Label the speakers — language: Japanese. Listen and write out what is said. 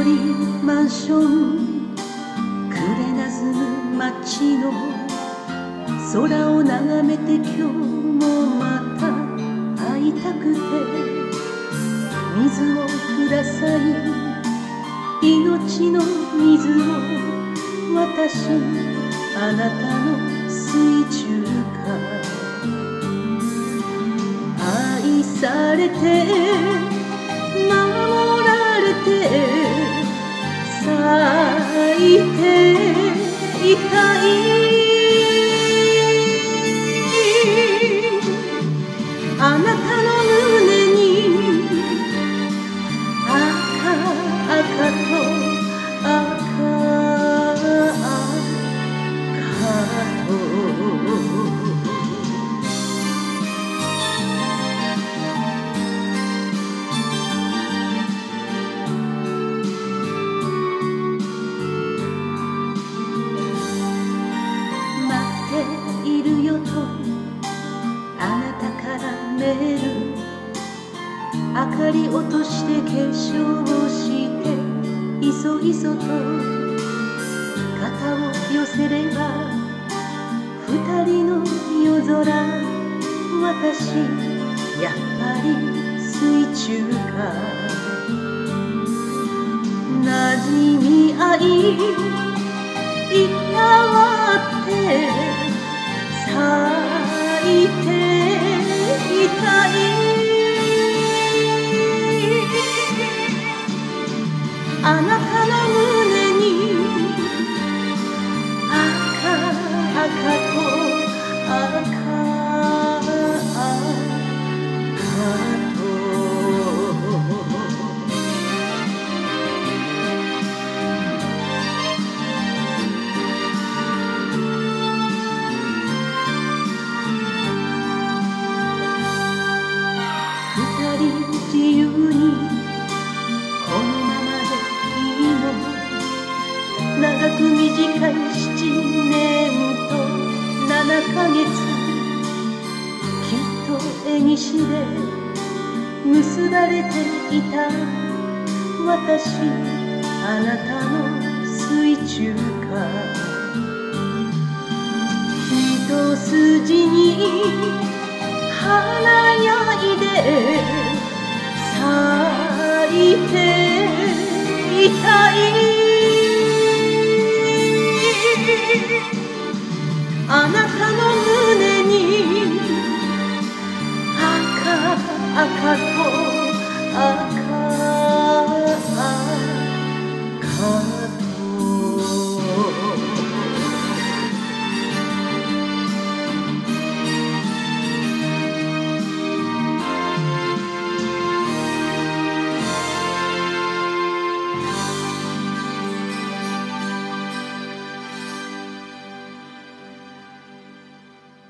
Speaker 1: マンション。くれなずむ街の空を眺めて今日もまた会いたくて。水をください。命の水を私あなたの水中か愛されて。ていり落として化粧をしていそいそと肩を寄せれば二人の夜空私やっぱり水中か。馴染み合いいたわって咲いていたい自由にこのままでいいの。長く短い七年と七ヶ月きっと縁で結ばれていた私あなたの水中か一筋に華やいで咲いていたい。赤赤と赤赤